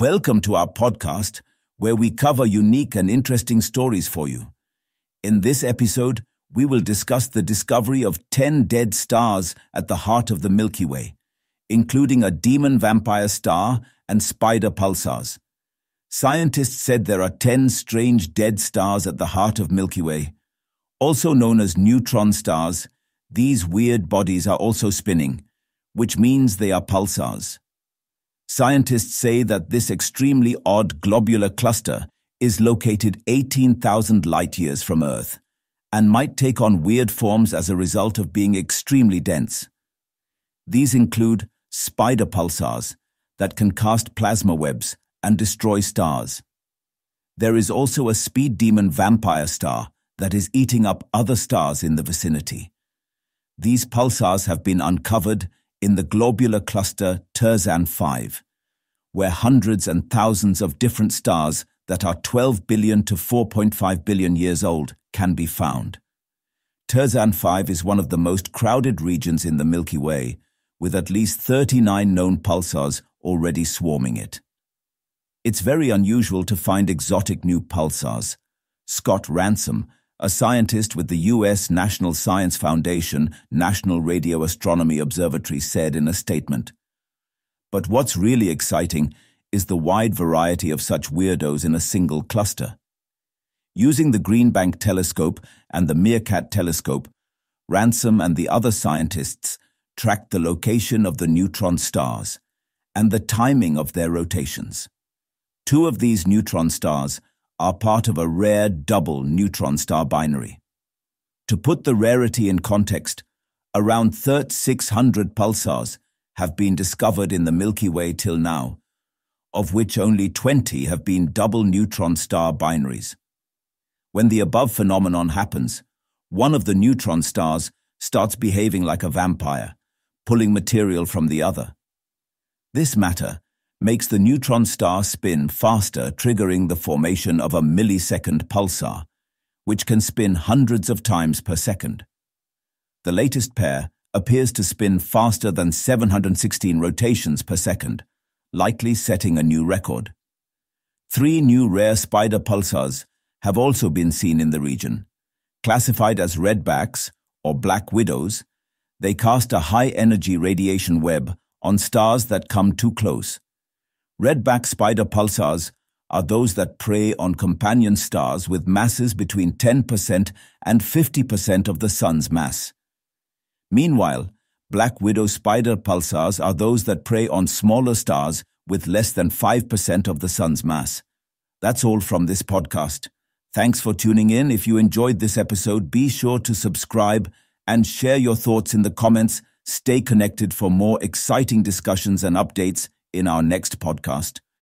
Welcome to our podcast, where we cover unique and interesting stories for you. In this episode, we will discuss the discovery of 10 dead stars at the heart of the Milky Way, including a demon vampire star and spider pulsars. Scientists said there are 10 strange dead stars at the heart of Milky Way. Also known as neutron stars, these weird bodies are also spinning, which means they are pulsars. Scientists say that this extremely odd globular cluster is located 18,000 light-years from Earth and might take on weird forms as a result of being extremely dense. These include spider pulsars that can cast plasma webs and destroy stars. There is also a speed demon vampire star that is eating up other stars in the vicinity. These pulsars have been uncovered in the globular cluster Terzan 5, where hundreds and thousands of different stars that are 12 billion to 4.5 billion years old can be found. Terzan 5 is one of the most crowded regions in the Milky Way, with at least 39 known pulsars already swarming it. It's very unusual to find exotic new pulsars. Scott Ransom, a scientist with the U.S. National Science Foundation National Radio Astronomy Observatory said in a statement. But what's really exciting is the wide variety of such weirdos in a single cluster. Using the Green Bank telescope and the Meerkat telescope, Ransom and the other scientists tracked the location of the neutron stars and the timing of their rotations. Two of these neutron stars are part of a rare double neutron star binary. To put the rarity in context, around 3600 pulsars have been discovered in the Milky Way till now, of which only 20 have been double neutron star binaries. When the above phenomenon happens, one of the neutron stars starts behaving like a vampire, pulling material from the other. This matter makes the neutron star spin faster, triggering the formation of a millisecond pulsar, which can spin hundreds of times per second. The latest pair appears to spin faster than 716 rotations per second, likely setting a new record. Three new rare spider pulsars have also been seen in the region. Classified as redbacks, or black widows, they cast a high-energy radiation web on stars that come too close, Redback spider pulsars are those that prey on companion stars with masses between 10% and 50% of the Sun's mass. Meanwhile, Black Widow spider pulsars are those that prey on smaller stars with less than 5% of the Sun's mass. That's all from this podcast. Thanks for tuning in. If you enjoyed this episode, be sure to subscribe and share your thoughts in the comments. Stay connected for more exciting discussions and updates in our next podcast.